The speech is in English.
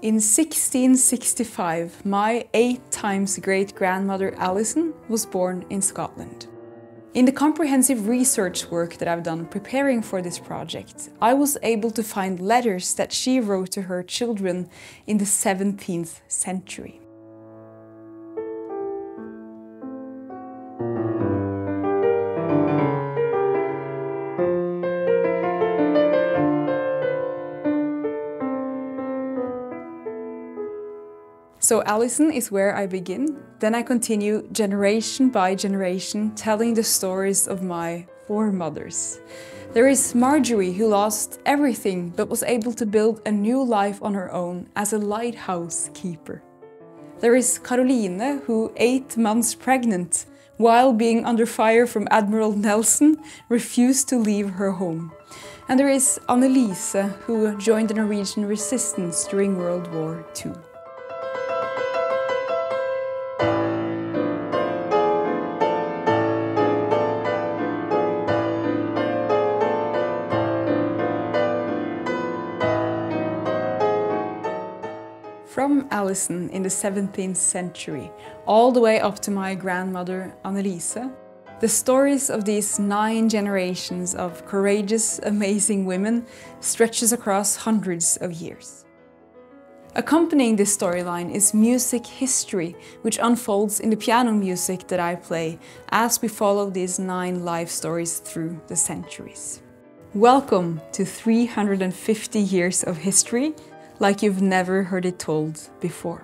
In 1665, my eight times great grandmother Alison was born in Scotland. In the comprehensive research work that I've done preparing for this project, I was able to find letters that she wrote to her children in the 17th century. So Alison is where I begin. Then I continue generation by generation telling the stories of my foremothers. There is Marjorie who lost everything but was able to build a new life on her own as a lighthouse keeper. There is Caroline who, eight months pregnant, while being under fire from Admiral Nelson, refused to leave her home. And there is Annelise who joined the Norwegian resistance during World War II. From Alison in the 17th century, all the way up to my grandmother Annelise, the stories of these nine generations of courageous, amazing women stretches across hundreds of years. Accompanying this storyline is music history, which unfolds in the piano music that I play as we follow these nine life stories through the centuries. Welcome to 350 years of history like you've never heard it told before.